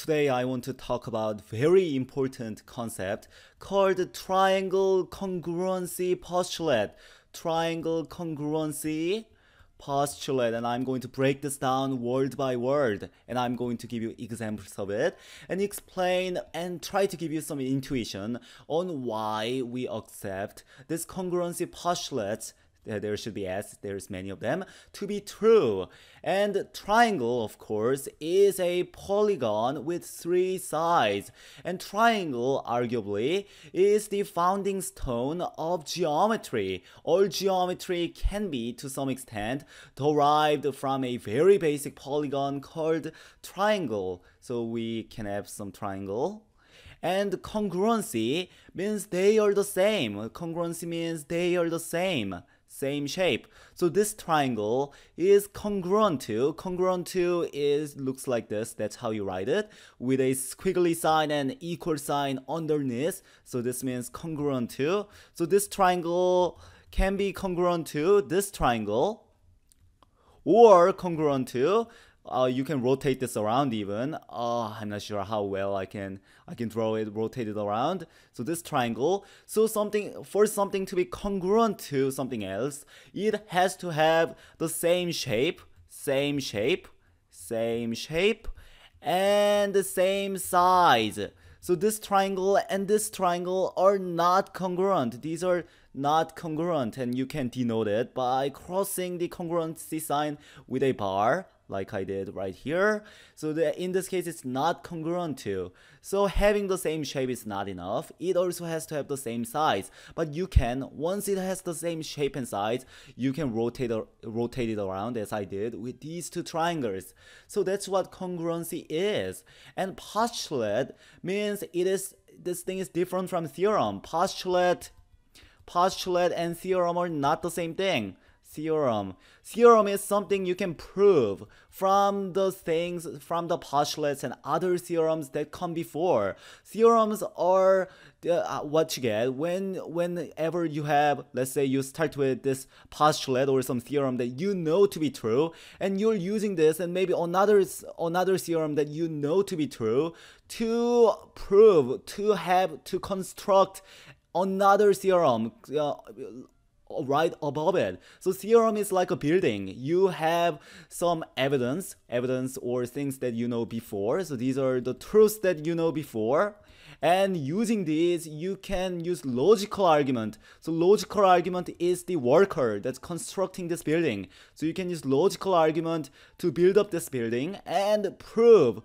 Today I want to talk about very important concept called triangle congruency postulate. Triangle congruency postulate and I'm going to break this down word by word and I'm going to give you examples of it and explain and try to give you some intuition on why we accept this congruency postulate Uh, there should be s there's many of them to be true. And triangle of course is a polygon with three sides. And triangle arguably is the founding stone of geometry. All geometry can be to some extent derived from a very basic polygon called triangle. So we can have some triangle. And congruency means they are the same. Congruency means they are the same same shape. So this triangle is congruent to, congruent to is looks like this, that's how you write it, with a squiggly sign and equal sign underneath. So this means congruent to. So this triangle can be congruent to this triangle or congruent to uh, you can rotate this around even. Uh, I'm not sure how well I can I can draw it, rotate it around. So this triangle, so something for something to be congruent to something else, it has to have the same shape, same shape, same shape, and the same size. So this triangle and this triangle are not congruent. These are not congruent and you can denote it by crossing the congruency sign with a bar like I did right here. So the, in this case, it's not congruent to. So having the same shape is not enough. It also has to have the same size. But you can, once it has the same shape and size, you can rotate, rotate it around as I did with these two triangles. So that's what congruency is. And postulate means it is, this thing is different from theorem. Postulate, postulate and theorem are not the same thing theorem. Theorem is something you can prove from the things, from the postulates and other theorems that come before. Theorems are uh, what you get when whenever you have, let's say you start with this postulate or some theorem that you know to be true, and you're using this and maybe another another theorem that you know to be true to prove, to have, to construct another theorem. Uh, right above it. So theorem is like a building. You have some evidence, evidence or things that you know before. So these are the truths that you know before. And using these, you can use logical argument. So logical argument is the worker that's constructing this building. So you can use logical argument to build up this building and prove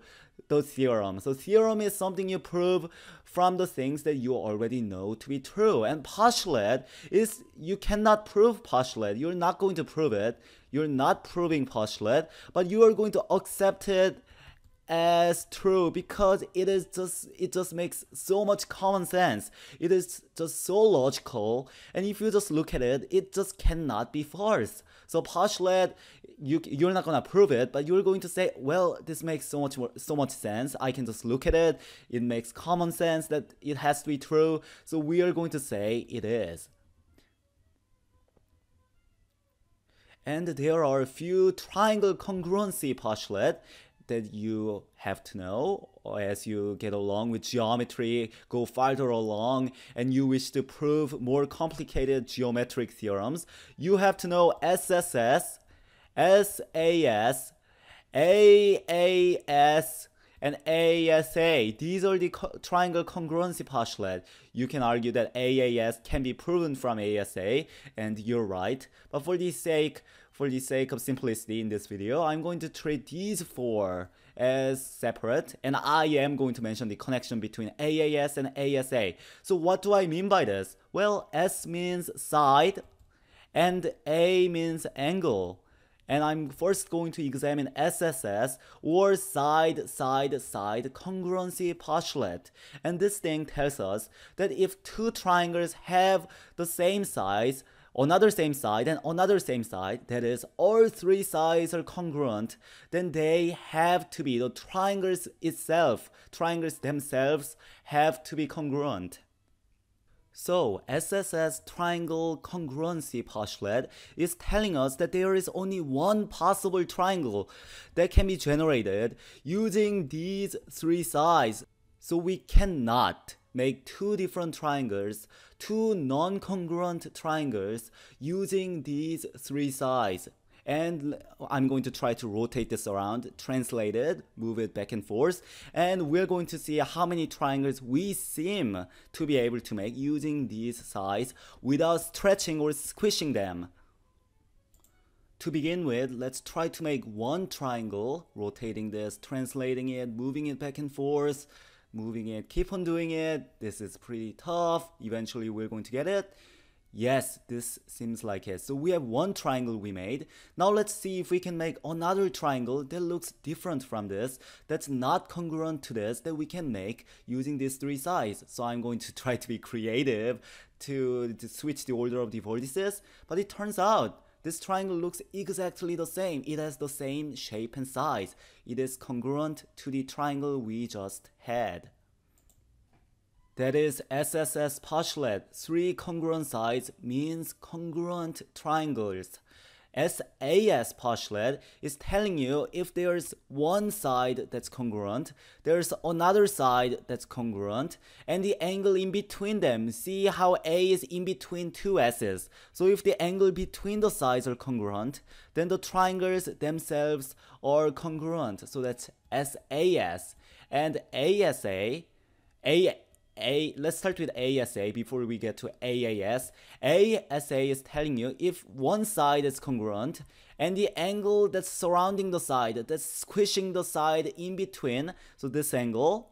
the theorem. So theorem is something you prove from the things that you already know to be true. And postulate is you cannot prove postulate. You're not going to prove it. You're not proving postulate, but you are going to accept it as true because it is just it just makes so much common sense it is just so logical and if you just look at it it just cannot be false so postulate you you're not gonna prove it but you're going to say well this makes so much so much sense. I can just look at it. It makes common sense that it has to be true. So we are going to say it is. And there are a few triangle congruency postulate that you have to know as you get along with geometry, go farther along, and you wish to prove more complicated geometric theorems, you have to know SSS, SAS, AAS, and ASA. These are the co triangle congruency postulate. You can argue that AAS can be proven from ASA, and you're right. But for the sake for the sake of simplicity in this video, I'm going to treat these four as separate and I am going to mention the connection between AAS and ASA. So what do I mean by this? Well, S means side and A means angle. And I'm first going to examine SSS or side side side congruency postulate. And this thing tells us that if two triangles have the same size, another same side and another same side, that is all three sides are congruent, then they have to be, the triangles itself, triangles themselves have to be congruent. So, SSS triangle congruency postulate is telling us that there is only one possible triangle that can be generated using these three sides. So we cannot make two different triangles, two non-congruent triangles using these three sides and I'm going to try to rotate this around, translate it, move it back and forth, and we're going to see how many triangles we seem to be able to make using these sides without stretching or squishing them. To begin with, let's try to make one triangle, rotating this, translating it, moving it back and forth, moving it, keep on doing it. This is pretty tough. Eventually we're going to get it. Yes, this seems like it. So we have one triangle we made. Now let's see if we can make another triangle that looks different from this, that's not congruent to this, that we can make using these three sides. So I'm going to try to be creative to, to switch the order of the vertices, but it turns out this triangle looks exactly the same. It has the same shape and size. It is congruent to the triangle we just had. That is SSS postulate. Three congruent sides means congruent triangles. SAS postulate is telling you if there's one side that's congruent, there's another side that's congruent, and the angle in between them. See how A is in between two S's. So if the angle between the sides are congruent, then the triangles themselves are congruent. So that's SAS. And ASA, A a let's start with ASA before we get to AAS. ASA is telling you if one side is congruent and the angle that's surrounding the side, that's squishing the side in between, so this angle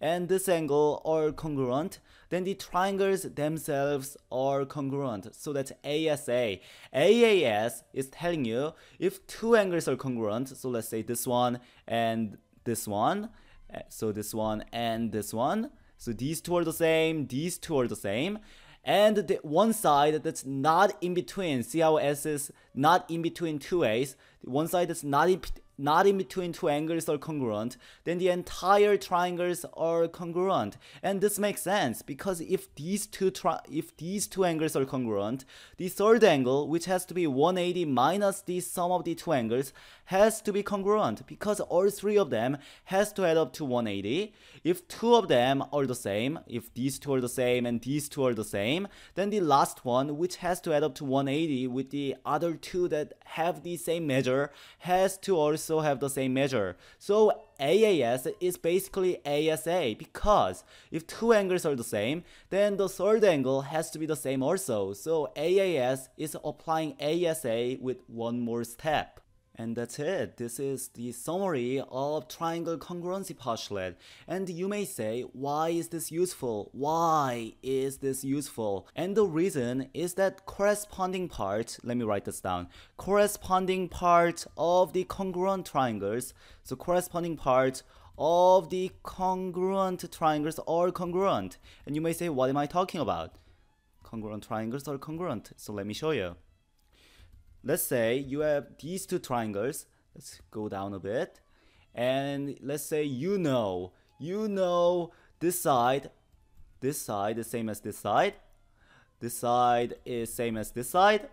and this angle are congruent, then the triangles themselves are congruent. So that's ASA. AAS is telling you if two angles are congruent, so let's say this one and this one, eh, so this one and this one, so these two are the same, these two are the same. And the one side that's not in between, see how S is not in between two A's, one side that's not in, not in between two angles are congruent, then the entire triangles are congruent. And this makes sense because if these two if these two angles are congruent, the third angle, which has to be 180 minus the sum of the two angles, has to be congruent because all three of them has to add up to 180. If two of them are the same, if these two are the same and these two are the same, then the last one, which has to add up to 180 with the other two that have the same measure, has to also have the same measure. So AAS is basically ASA because if two angles are the same, then the third angle has to be the same also. So AAS is applying ASA with one more step. And that's it. This is the summary of triangle congruency postulate. And you may say, why is this useful? Why is this useful? And the reason is that corresponding part, let me write this down, corresponding part of the congruent triangles, so corresponding part of the congruent triangles are congruent. And you may say, what am I talking about? Congruent triangles are congruent. So let me show you let's say you have these two triangles. Let's go down a bit. And let's say you know, you know this side, this side is same as this side. This side is same as this side.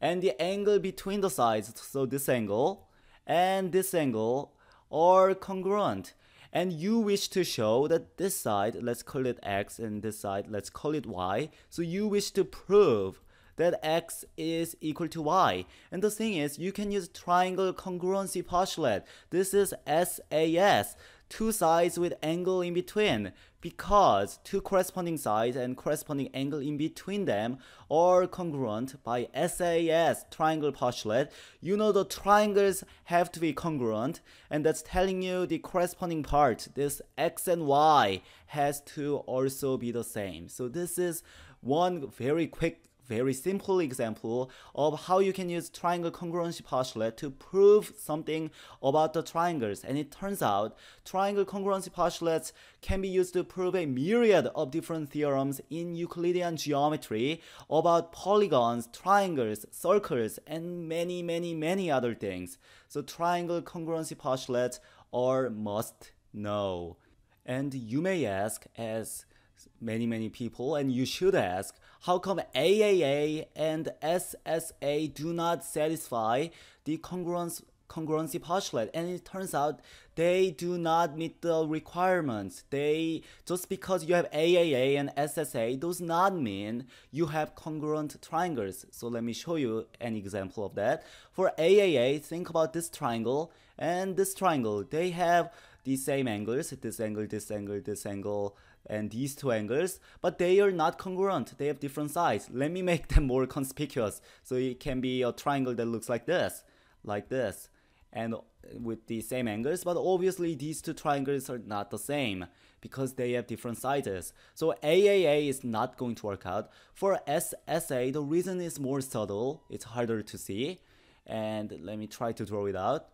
And the angle between the sides, so this angle and this angle are congruent. And you wish to show that this side, let's call it x, and this side, let's call it y. So you wish to prove that x is equal to y. And the thing is, you can use triangle congruency postulate. This is SAS, two sides with angle in between because two corresponding sides and corresponding angle in between them are congruent by SAS triangle postulate. You know the triangles have to be congruent and that's telling you the corresponding part, this x and y has to also be the same. So this is one very quick very simple example of how you can use triangle congruency postulate to prove something about the triangles. And it turns out triangle congruency postulates can be used to prove a myriad of different theorems in Euclidean geometry about polygons, triangles, circles, and many, many, many other things. So triangle congruency postulates are must know. And you may ask, as many many people and you should ask how come AAA and SSA do not satisfy the congruence congruency postulate? And it turns out they do not meet the requirements. They just because you have AAA and SSA does not mean you have congruent triangles. So let me show you an example of that. For AAA think about this triangle and this triangle. They have the same angles this angle this angle this angle and these two angles, but they are not congruent. They have different sides. Let me make them more conspicuous. So it can be a triangle that looks like this, like this and with the same angles but obviously these two triangles are not the same because they have different sizes so AAA is not going to work out for SSA the reason is more subtle it's harder to see and let me try to draw it out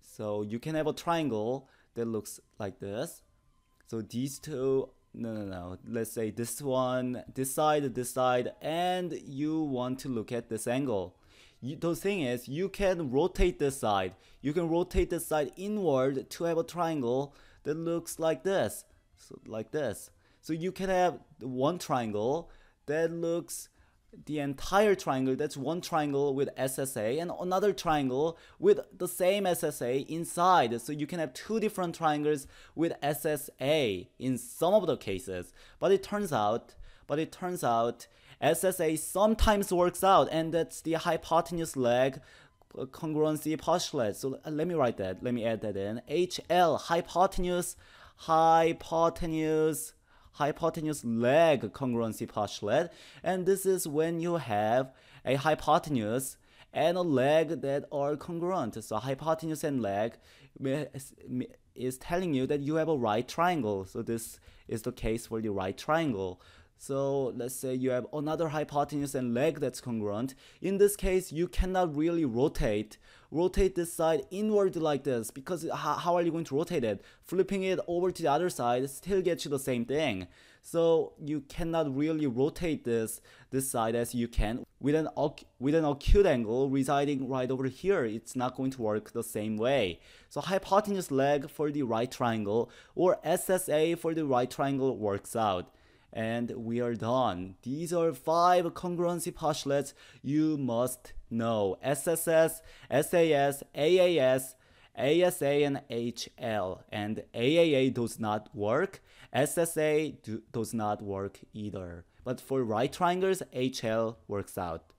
so you can have a triangle that looks like this. So these two no no no. Let's say this one this side this side and you want to look at this angle. You, the thing is you can rotate this side. You can rotate this side inward to have a triangle that looks like this so like this. So you can have one triangle that looks the entire triangle that's one triangle with SSA and another triangle with the same SSA inside so you can have two different triangles with SSA in some of the cases but it turns out but it turns out SSA sometimes works out, and that's the hypotenuse leg congruency postulate. So uh, let me write that. Let me add that in. HL hypotenuse hypotenuse hypotenuse leg congruency postulate, and this is when you have a hypotenuse and a leg that are congruent. So hypotenuse and leg is telling you that you have a right triangle. So this is the case for the right triangle. So let's say you have another hypotenuse and leg that's congruent. In this case, you cannot really rotate rotate this side inward like this because how are you going to rotate it? Flipping it over to the other side still gets you the same thing. So you cannot really rotate this this side as you can with an with an acute angle residing right over here. It's not going to work the same way. So hypotenuse leg for the right triangle or SSA for the right triangle works out and we are done. These are five congruency postulates you must know. SSS, SAS, AAS, ASA and HL and AAA does not work. SSA do, does not work either. But for right triangles, HL works out.